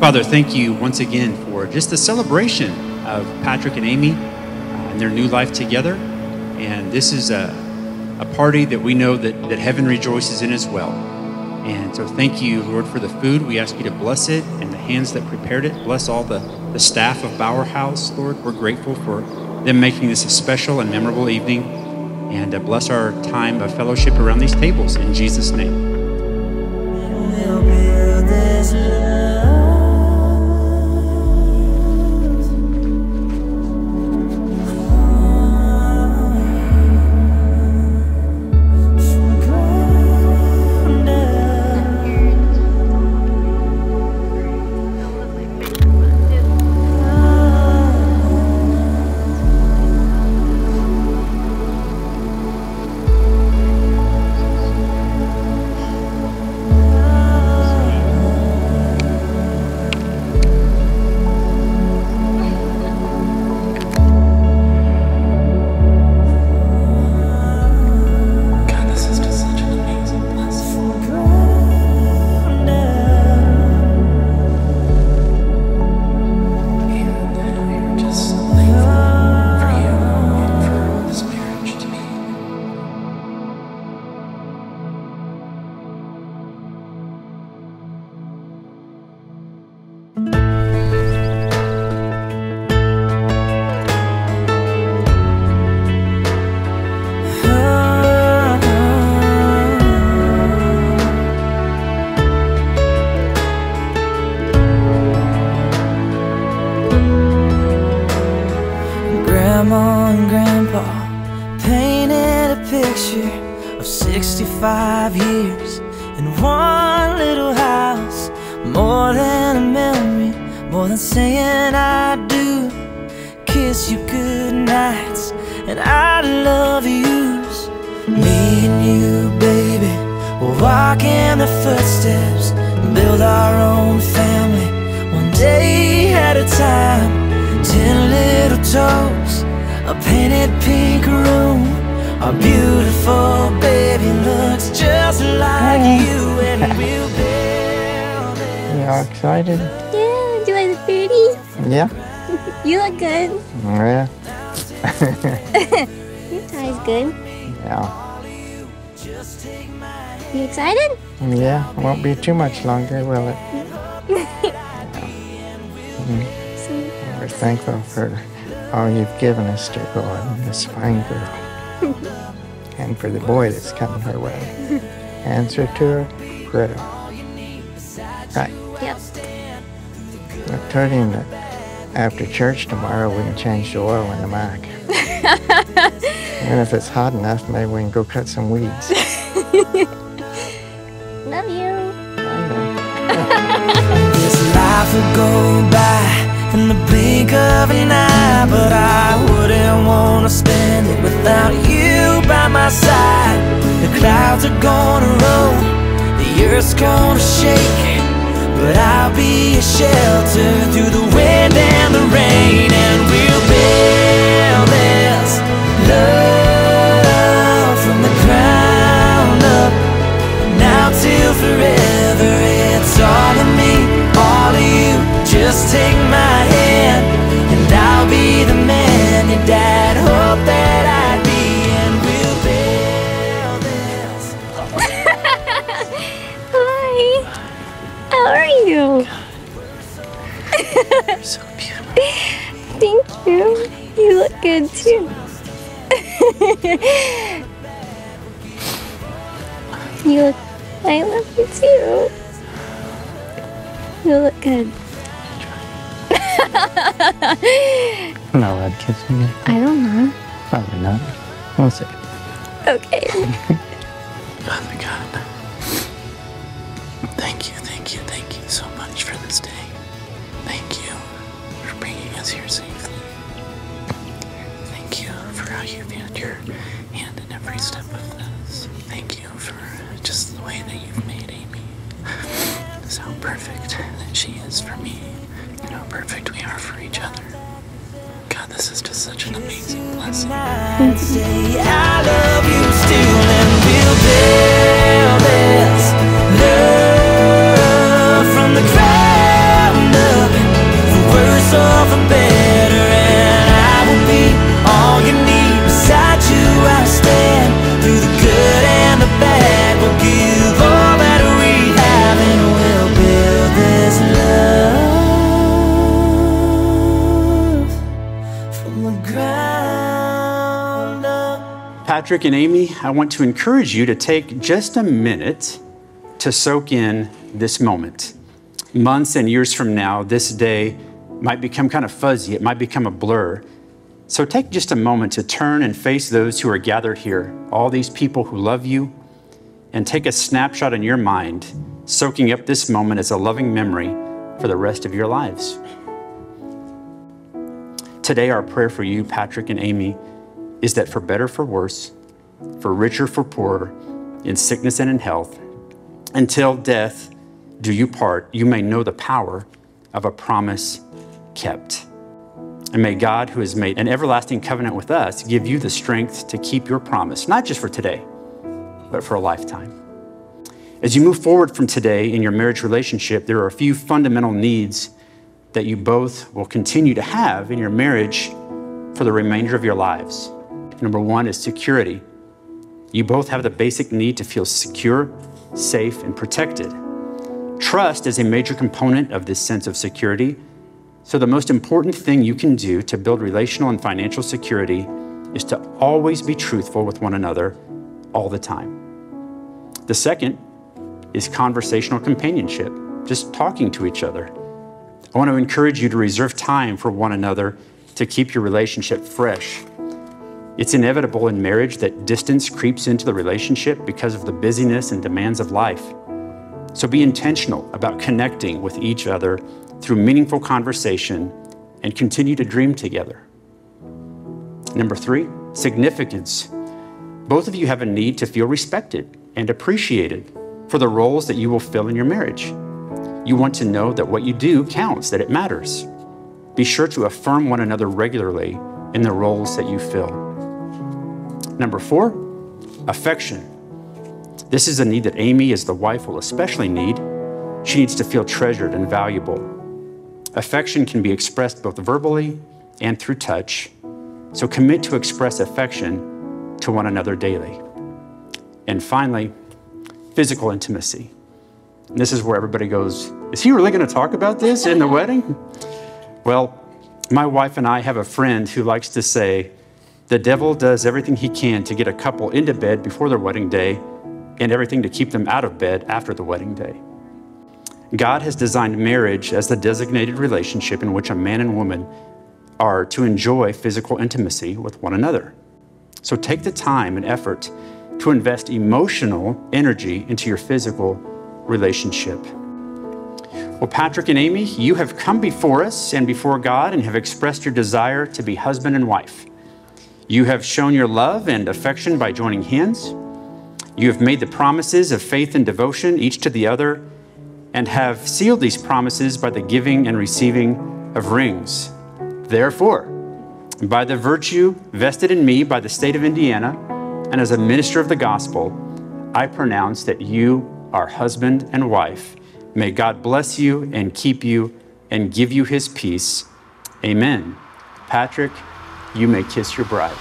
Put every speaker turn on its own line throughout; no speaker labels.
Father, thank you once again for just the celebration of Patrick and Amy uh, and their new life together. And this is a, a party that we know that, that heaven rejoices in as well. And so thank you, Lord, for the food. We ask you to bless it and the hands that prepared it. Bless all the, the staff of Bauerhaus, Lord. We're grateful for them making this a special and memorable evening. And uh, bless our time of fellowship around these tables. In Jesus' name.
More than a memory, more than saying I do. Kiss you good nights and I love yous. Me and you, baby, we'll walk in the footsteps build our own family one day at a time. Ten little toes, a painted pink room. Our beautiful baby looks just like you, and we'll build
You excited?
Yeah, do I look pretty?
Yeah.
You look good.
Oh, yeah.
Your tie's good.
Yeah.
You excited?
Yeah. Won't be too much longer, will it?
So, mm-hmm.
We're thankful for all you've given us to go on this fine girl. and for the boy that's coming her way. Answer to her prayer. Right.
Yep.
I told him that after church tomorrow we can change the oil in the Mac. and if it's hot enough, maybe we can go cut some weeds.
Love you.
This life will go by in the blink of an eye, but I wouldn't want to spend it without you by my side. The clouds are gonna roll, the earth's gonna shake, but I'll be a shelter through the wind and the rain,
You're so beautiful.
Thank you. You look good too. you look. I love you too. You look good.
No, I'd kiss you.
I don't know.
Probably not. We'll see.
Okay.
Oh, Father God, thank you, thank you, us here safely. Thank you for how you've had your hand in every step of this. Thank you for just the way that you've made Amy. Just how perfect that she is for me, and how perfect we are for each other. God, this is just such an amazing blessing.
Patrick and Amy, I want to encourage you to take just a minute to soak in this moment. Months and years from now, this day might become kind of fuzzy, it might become a blur. So take just a moment to turn and face those who are gathered here, all these people who love you, and take a snapshot in your mind, soaking up this moment as a loving memory for the rest of your lives. Today, our prayer for you, Patrick and Amy, is that for better, for worse, for richer, for poorer, in sickness and in health, until death do you part, you may know the power of a promise kept. And may God, who has made an everlasting covenant with us, give you the strength to keep your promise, not just for today, but for a lifetime. As you move forward from today in your marriage relationship, there are a few fundamental needs that you both will continue to have in your marriage for the remainder of your lives. Number one is security. You both have the basic need to feel secure, safe, and protected. Trust is a major component of this sense of security. So, the most important thing you can do to build relational and financial security is to always be truthful with one another all the time. The second is conversational companionship, just talking to each other. I want to encourage you to reserve time for one another to keep your relationship fresh. It's inevitable in marriage that distance creeps into the relationship because of the busyness and demands of life. So be intentional about connecting with each other through meaningful conversation and continue to dream together. Number three, significance. Both of you have a need to feel respected and appreciated for the roles that you will fill in your marriage. You want to know that what you do counts, that it matters. Be sure to affirm one another regularly in the roles that you fill. Number four, affection. This is a need that Amy, as the wife, will especially need. She needs to feel treasured and valuable. Affection can be expressed both verbally and through touch, so commit to express affection to one another daily. And finally, physical intimacy. And this is where everybody goes, Is he really going to talk about this in the wedding? Well, my wife and I have a friend who likes to say, the devil does everything he can to get a couple into bed before their wedding day and everything to keep them out of bed after the wedding day. God has designed marriage as the designated relationship in which a man and woman are to enjoy physical intimacy with one another. So take the time and effort to invest emotional energy into your physical relationship. Well, Patrick and Amy, you have come before us and before God and have expressed your desire to be husband and wife. You have shown your love and affection by joining hands. You have made the promises of faith and devotion each to the other and have sealed these promises by the giving and receiving of rings. Therefore, by the virtue vested in me by the state of Indiana and as a minister of the gospel, I pronounce that you are husband and wife. May God bless you and keep you and give you his peace. Amen. Patrick, you may kiss your bride.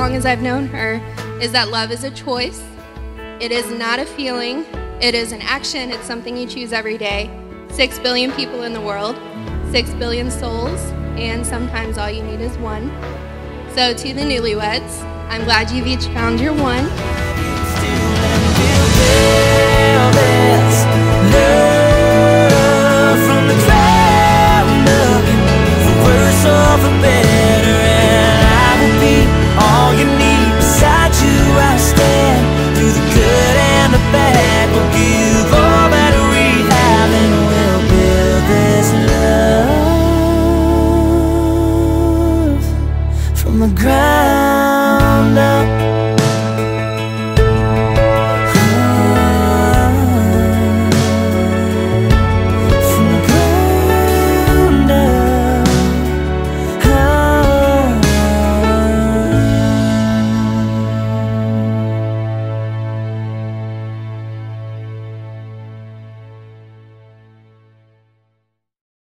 Long as I've known her is that love is a choice. It is not a feeling, it is an action. It's something you choose every day. Six billion people in the world, six billion souls, and sometimes all you need is one. So, to the newlyweds, I'm glad you've each found your one.
From the ground